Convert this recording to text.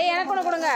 ஏய் எனக்கு ஒன்று கொடுங்க.